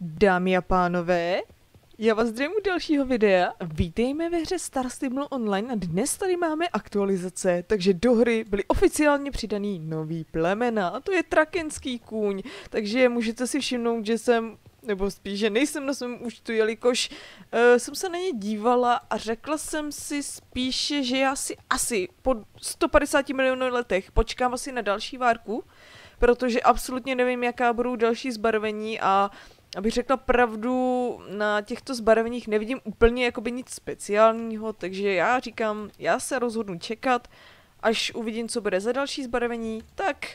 Dámy a pánové, já vás zdravím u dalšího videa. Vítejme ve hře Star Stable Online a dnes tady máme aktualizace, takže do hry byly oficiálně přidaný nový plemena a to je trakenský kůň, takže můžete si všimnout, že jsem nebo spíš, že nejsem na svém účtu, jelikož uh, jsem se na ně dívala a řekla jsem si spíše, že já si asi po 150 milionů letech počkám asi na další várku, protože absolutně nevím, jaká budou další zbarvení a abych řekla pravdu, na těchto zbarveních nevidím úplně jakoby nic speciálního, takže já říkám, já se rozhodnu čekat, až uvidím, co bude za další zbarvení, tak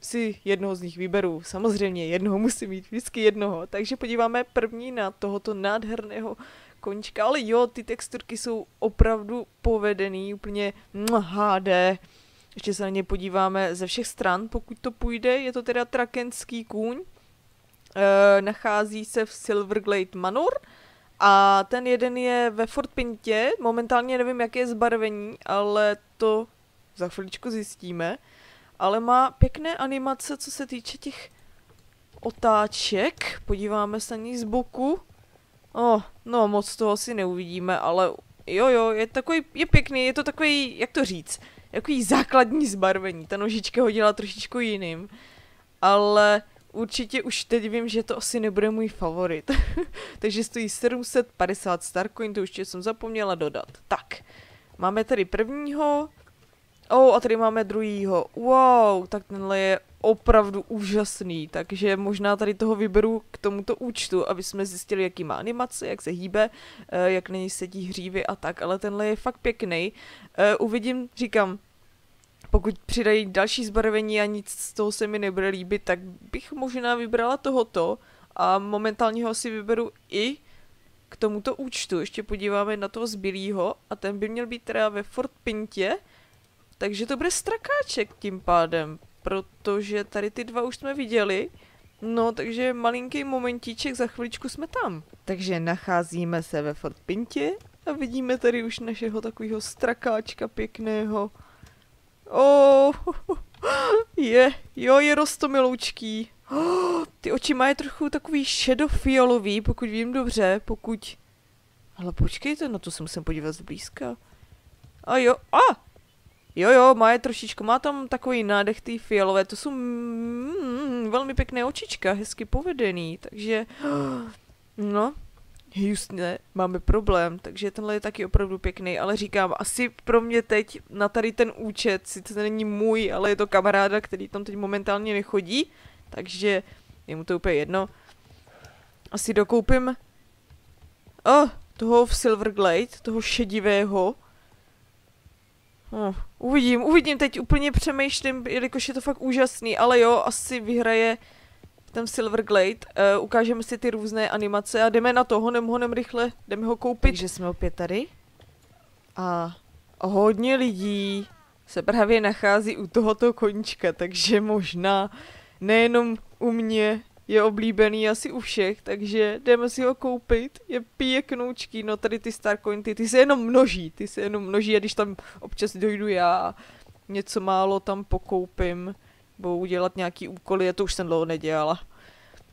si jednoho z nich vyberu. Samozřejmě jednoho musím mít, vždycky jednoho. Takže podíváme první na tohoto nádherného koníčka. Ale jo, ty texturky jsou opravdu povedený, úplně HD. Ještě se na ně podíváme ze všech stran, pokud to půjde. Je to teda trakenský kůň. E, nachází se v Silverglade Manor. A ten jeden je ve Fort Pintě. Momentálně nevím, jaké je zbarvení, ale to za chviličku zjistíme ale má pěkné animace, co se týče těch otáček. Podíváme se na ní z boku. Oh, no, moc toho asi neuvidíme, ale jo, jo, je takový, je pěkný, je to takový, jak to říct, takový základní zbarvení. Ta nožička ho dělá trošičku jiným, ale určitě už teď vím, že to asi nebude můj favorit. Takže stojí 750 Starcoin, to už jsem zapomněla dodat. Tak, máme tady prvního, Oh, a tady máme druhýho. Wow, tak tenhle je opravdu úžasný, takže možná tady toho vyberu k tomuto účtu, aby jsme zjistili, jaký má animace, jak se hýbe, eh, jak na něj sedí hřívy a tak, ale tenhle je fakt pěkný. Eh, uvidím, říkám, pokud přidají další zbarvení a nic z toho se mi nebude líbit, tak bych možná vybrala tohoto a momentálně ho si vyberu i k tomuto účtu. Ještě podíváme na toho zbylýho a ten by měl být teda ve Fort Pintě, takže to bude strakáček tím pádem, protože tady ty dva už jsme viděli. No, takže malinký momentíček, za chviličku jsme tam. Takže nacházíme se ve Fort Pintě a vidíme tady už našeho takového strakáčka pěkného. Oh, je, jo, je rostomiloučký. Oh, ty oči mají trochu takový šedofialový, pokud vím dobře, pokud... Ale počkejte, na to se musím podívat zblízka. A jo, a, Jo, jo, má je trošičku, má tam takový nádech ty fialové, to jsou mm, velmi pěkné očička, hezky povedený, takže, no, Justne, máme problém, takže tenhle je taky opravdu pěkný, ale říkám, asi pro mě teď na tady ten účet, sice to není můj, ale je to kamaráda, který tam teď momentálně nechodí, takže je mu to úplně jedno. Asi dokoupím oh, toho v Silverglade, toho šedivého, No, uvidím, uvidím, teď úplně přemýšlím, jelikož je to fakt úžasný, ale jo, asi vyhraje ten Silverglade. Uh, ukážeme si ty různé animace a jdeme na to, honem, honem rychle, jdeme ho koupit. Takže jsme opět tady. A hodně lidí se právě nachází u tohoto koníčka, takže možná nejenom u mě je oblíbený asi u všech, takže jdeme si ho koupit, je pěknoučký, no tady ty Starcointy, ty se jenom množí, ty se jenom množí a když tam občas dojdu já něco málo tam pokoupím, nebo udělat nějaký úkoly, já to už jsem dlouho nedělala.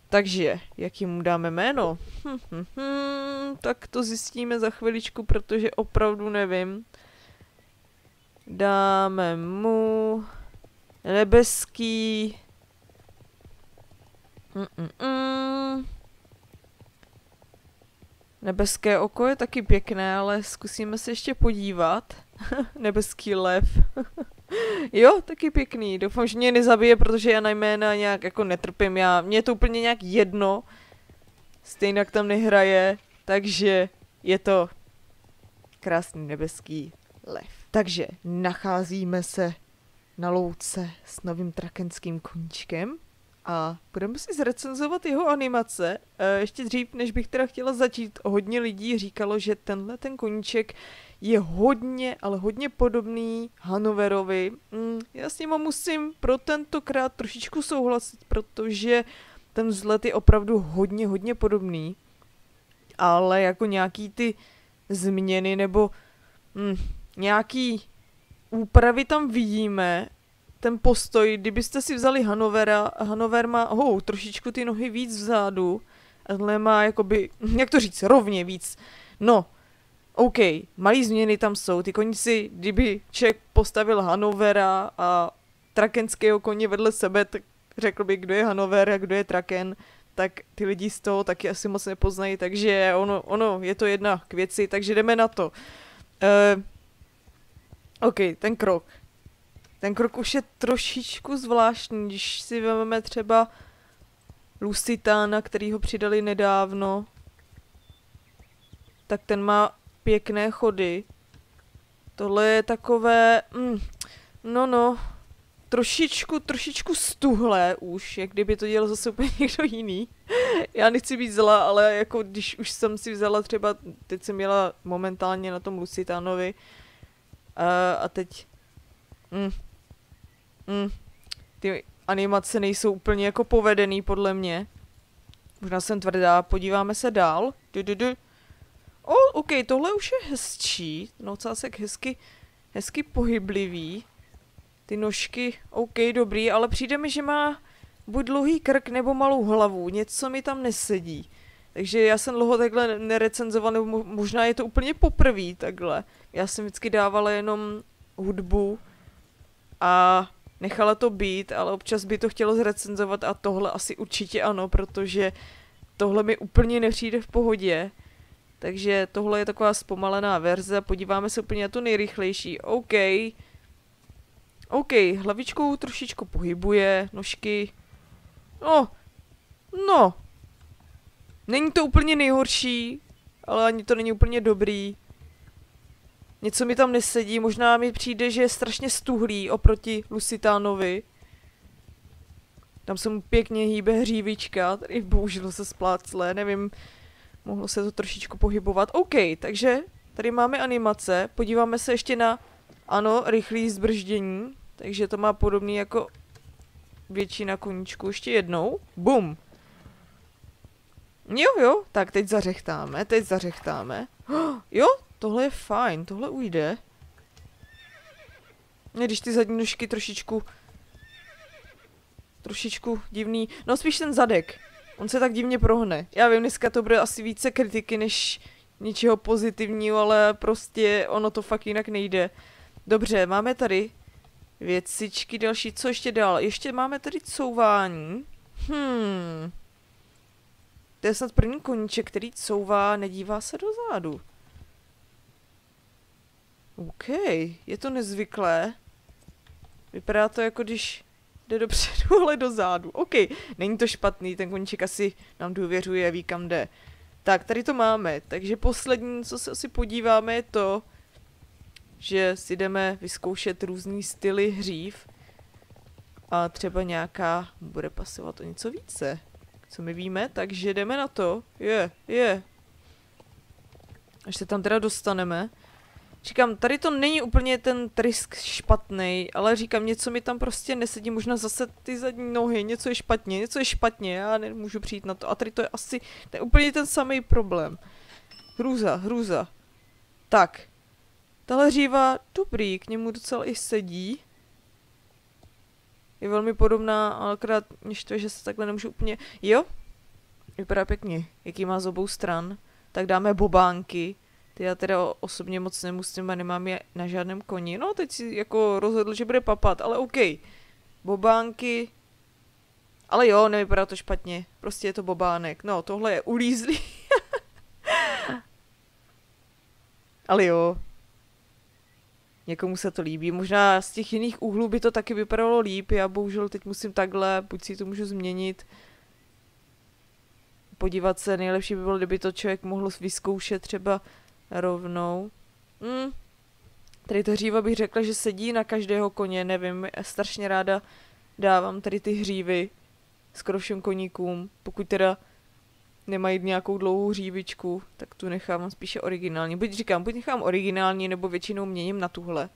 Takže, jaký mu dáme jméno? Hm, hm, hm, tak to zjistíme za chviličku, protože opravdu nevím. Dáme mu nebeský Mm-mm. Nebeské oko je taky pěkné, ale zkusíme se ještě podívat. Nebeský lev. jo, taky pěkný. Doufám, že mě nezabije, protože já na jména nějak jako netrpím. Já, mně je to úplně nějak jedno. Stejně tam nehraje, takže je to krásný nebeský lev. Takže nacházíme se na louce s novým trakenským koníčkem a budeme si zrecenzovat jeho animace. E, ještě dřív, než bych teda chtěla začít, hodně lidí říkalo, že tenhle ten koníček je hodně, ale hodně podobný Hanoverovi. Mm, já s ním musím pro tentokrát trošičku souhlasit, protože ten vzhled je opravdu hodně, hodně podobný. Ale jako nějaký ty změny nebo mm, nějaký úpravy tam vidíme, ten postoj, kdybyste si vzali Hanovera, Hanover má, oh, trošičku ty nohy víc vzadu, a tohle má jakoby, jak to říct, rovně víc. No, OK, malý změny tam jsou, ty koníci, kdyby člověk postavil Hanovera a trakenského koně vedle sebe, tak řekl by, kdo je Hanover a kdo je Traken, tak ty lidi z toho taky asi moc nepoznají, takže ono, ono je to jedna k věci, takže jdeme na to. Uh, OK, ten krok. Ten krok už je trošičku zvláštní, když si vezmeme třeba Lusitána, který ho přidali nedávno, tak ten má pěkné chody. Tohle je takové, mm, no no, trošičku, trošičku stuhlé už, jak kdyby to dělal zase úplně někdo jiný. Já nechci být zlá, ale jako když už jsem si vzala třeba, teď jsem měla momentálně na tom Lucitánovi a, a teď, mm, mm, ty animace nejsou úplně jako povedený podle mě. Možná jsem tvrdá, podíváme se dál. Du, du, du. O, oh, OK, tohle už je hezčí. Nocásek hezky, hezky pohyblivý. Ty nožky, OK, dobrý, ale přijde mi, že má buď dlouhý krk nebo malou hlavu. Něco mi tam nesedí. Takže já jsem dlouho takhle nerecenzoval, nebo možná je to úplně poprvé takhle. Já jsem vždycky dávala jenom hudbu a nechala to být, ale občas by to chtělo zrecenzovat a tohle asi určitě ano, protože tohle mi úplně nepřijde v pohodě. Takže tohle je taková zpomalená verze, podíváme se úplně na to nejrychlejší. OK. OK, hlavičkou trošičku pohybuje, nožky. No, no. Není to úplně nejhorší, ale ani to není úplně dobrý. Něco mi tam nesedí, možná mi přijde, že je strašně stuhlý oproti Lusitánovi. Tam se mu pěkně hýbe hřívička, tady bohužel se spláclé, nevím, mohlo se to trošičku pohybovat. OK, takže tady máme animace, podíváme se ještě na, ano, rychlý zbrždění, takže to má podobný jako většina koníčku. Ještě jednou, bum. Jo, jo, tak teď zařechtáme, teď zařechtáme. jo, tohle je fajn, tohle ujde. Když ty zadní nožky trošičku... Trošičku divný. No spíš ten zadek. On se tak divně prohne. Já vím, dneska to bude asi více kritiky než ničeho pozitivního, ale prostě ono to fakt jinak nejde. Dobře, máme tady věcičky další. Co ještě dál? Ještě máme tady couvání. Hmm. To je snad první koníček, který couvá, nedívá se dozadu. OK, je to nezvyklé. Vypadá to jako když jde dopředu, ale dozadu. OK, není to špatný, ten koníček asi nám důvěřuje, ví kam jde. Tak, tady to máme, takže poslední, co se asi podíváme, je to, že si jdeme vyzkoušet různý styly hřív a třeba nějaká bude pasovat o něco více, co my víme, takže jdeme na to. Je, je. Až se tam teda dostaneme. Říkám, tady to není úplně ten trisk špatný, ale říkám, něco mi tam prostě nesedí, možná zase ty zadní nohy, něco je špatně, něco je špatně, já nemůžu přijít na to. A tady to je asi, to je úplně ten samý problém. Hrůza, hrůza. Tak. Tahle říva, dobrý, k němu docela i sedí. Je velmi podobná, ale akorát mě štve, že se takhle nemůžu úplně... Jo, vypadá pěkně, jaký má z obou stran. Tak dáme bobánky. Ty já teda osobně moc nemusím a nemám je na žádném koni. No, teď si jako rozhodl, že bude papat, ale OK. Bobánky. Ale jo, nevypadá to špatně. Prostě je to bobánek. No, tohle je ulízlý. ale jo. Někomu se to líbí. Možná z těch jiných úhlů by to taky vypadalo líp. Já bohužel teď musím takhle, buď si to můžu změnit. Podívat se, nejlepší by bylo, kdyby to člověk mohl vyzkoušet třeba rovnou. Hmm. Tady to hříva bych řekla, že sedí na každého koně, nevím, strašně ráda dávám tady ty hřívy skoro všem koníkům, pokud teda nemají nějakou dlouhou hřívičku, tak tu nechávám spíše originální. Buď říkám, buď nechám originální, nebo většinou měním na tuhle.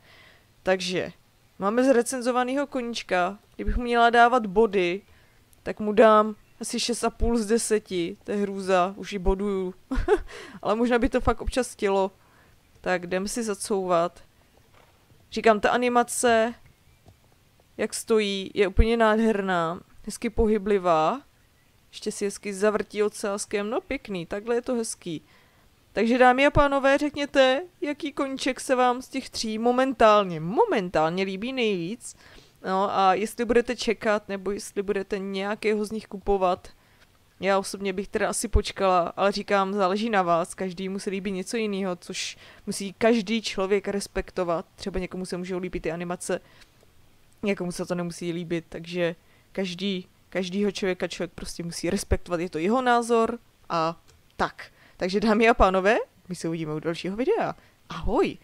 Takže, máme zrecenzovaného koníčka, kdybych měla dávat body, tak mu dám asi 6,5 z 10, to je hrůza, už ji boduju. Ale možná by to fakt občas chtělo. Tak jdem si zacouvat. Říkám, ta animace jak stojí, je úplně nádherná, hezky pohyblivá, ještě si hezky zavrtí ocáskem, no pěkný, takhle je to hezký. Takže dámy a pánové, řekněte, jaký koníček se vám z těch tří momentálně, momentálně líbí nejvíc. No a jestli budete čekat, nebo jestli budete nějakého z nich kupovat, já osobně bych teda asi počkala, ale říkám, záleží na vás, každý musí líbit něco jiného, což musí každý člověk respektovat. Třeba někomu se můžou líbit ty animace, někomu se to nemusí líbit, takže každý, každýho člověka člověk prostě musí respektovat, je to jeho názor a tak. Takže dámy a pánové, my se uvidíme u dalšího videa. Ahoj!